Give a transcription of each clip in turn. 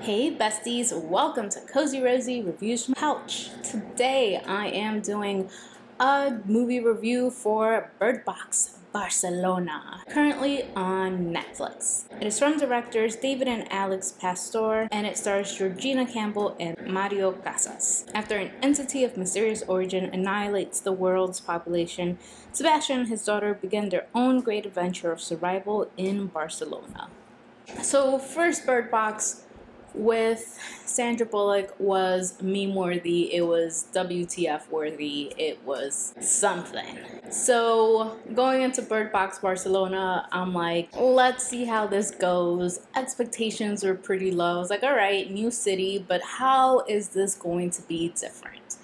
Hey besties, welcome to Cozy Rosi Reviews from Couch. Today I am doing a movie review for Bird Box Barcelona, currently on Netflix. It is from directors David and Alex Pastor, and it stars Georgina Campbell and Mario Casas. After an entity of mysterious origin annihilates the world's population, Sebastian and his daughter begin their own great adventure of survival in Barcelona. So, first Bird Box with Sandra Bullock was meme worthy, it was WTF worthy, it was something. So, going into Bird Box Barcelona, I'm like, let's see how this goes. Expectations were pretty low. I was like, all right, new city, but how is this going to be different?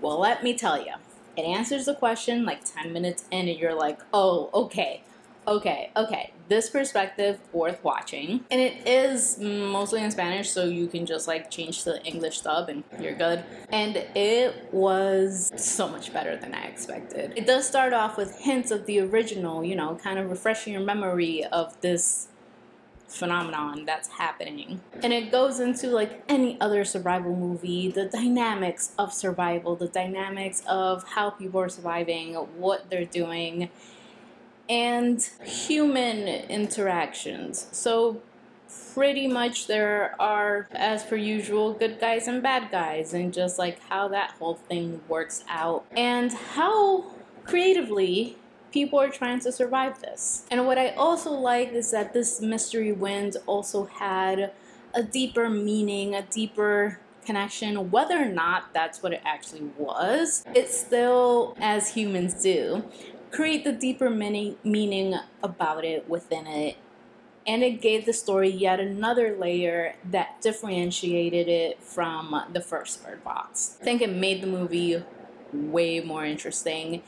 Well, let me tell you. It answers the question like 10 minutes in, and you're like, oh, okay okay, okay, this perspective worth watching. And it is mostly in Spanish, so you can just like change to the English sub and you're good. And it was so much better than I expected. It does start off with hints of the original, you know, kind of refreshing your memory of this phenomenon that's happening. And it goes into like any other survival movie, the dynamics of survival, the dynamics of how people are surviving, what they're doing and human interactions. So pretty much there are, as per usual, good guys and bad guys, and just like how that whole thing works out, and how creatively people are trying to survive this. And what I also like is that this mystery wind also had a deeper meaning, a deeper connection, whether or not that's what it actually was, it still, as humans do, create the deeper meaning, meaning about it within it. And it gave the story yet another layer that differentiated it from the first Bird Box. I think it made the movie way more interesting.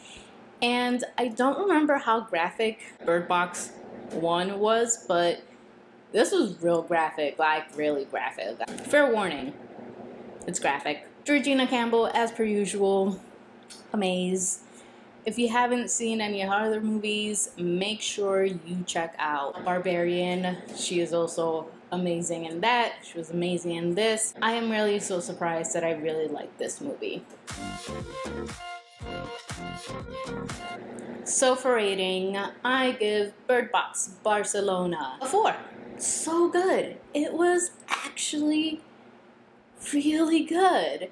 And I don't remember how graphic Bird Box 1 was, but this was real graphic, like really graphic. Fair warning, it's graphic. Georgina Campbell, as per usual, amaze. If you haven't seen any of her other movies, make sure you check out Barbarian. She is also amazing in that. She was amazing in this. I am really so surprised that I really like this movie. So for rating, I give Bird Box Barcelona a 4. So good. It was actually really good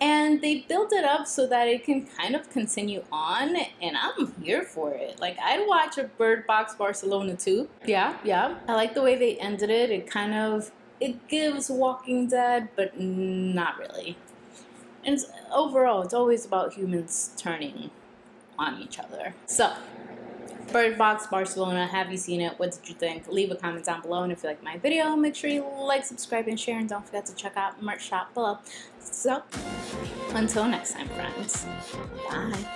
and they built it up so that it can kind of continue on and i'm here for it. Like i'd watch a bird box barcelona too. Yeah yeah. I like the way they ended it. It kind of it gives walking dead but not really. And it's, overall it's always about humans turning on each other. So Bird Box Barcelona, have you seen it? What did you think? Leave a comment down below. And if you like my video, make sure you like, subscribe, and share. And don't forget to check out merch shop below. So, until next time, friends. Bye.